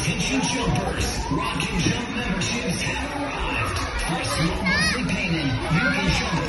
Attention jumpers, Rock and Jump memberships have arrived. For a small monthly payment, you can jump